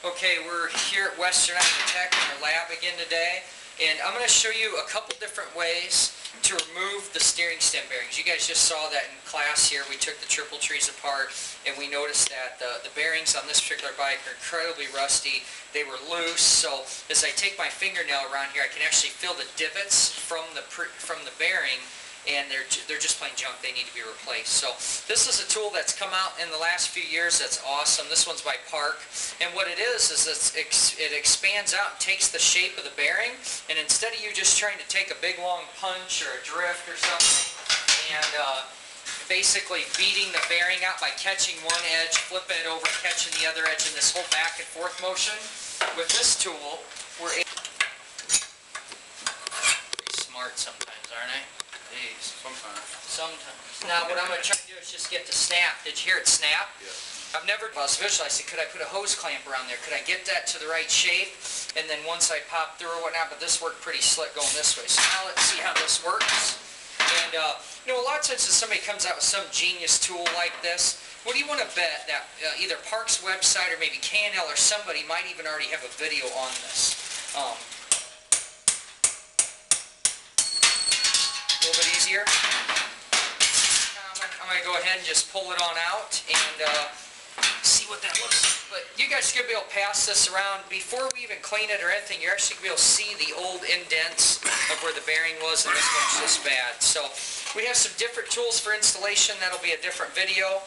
Okay, we're here at Western Iowa Tech in our lab again today, and I'm going to show you a couple different ways to remove the steering stem bearings. You guys just saw that in class here. We took the triple trees apart, and we noticed that the, the bearings on this particular bike are incredibly rusty. They were loose, so as I take my fingernail around here, I can actually feel the divots from the from the bearing and they're, they're just plain junk. They need to be replaced. So this is a tool that's come out in the last few years that's awesome. This one's by Park. And what it is, is it expands out and takes the shape of the bearing. And instead of you just trying to take a big long punch or a drift or something and uh, basically beating the bearing out by catching one edge, flipping it over, catching the other edge in this whole back and forth motion, with this tool, we're able... Pretty smart sometimes, aren't I? Jeez. Sometimes. Sometimes. Now, what I'm going to try to do is just get the snap. Did you hear it snap? Yes. I've never, I was visualizing, could I put a hose clamp around there? Could I get that to the right shape? And then once I pop through or whatnot, but this worked pretty slick going this way. So now let's see how this works. And, uh, you know, a lot of times if somebody comes out with some genius tool like this, what do you want to bet that uh, either Park's website or maybe K&L or somebody might even already have a video on this? Um, a little bit easier. Um, I'm going to go ahead and just pull it on out and uh, see what that looks like. But you guys should be able to pass this around. Before we even clean it or anything, you're actually going to be able to see the old indents of where the bearing was and this one's just bad. So we have some different tools for installation. That'll be a different video.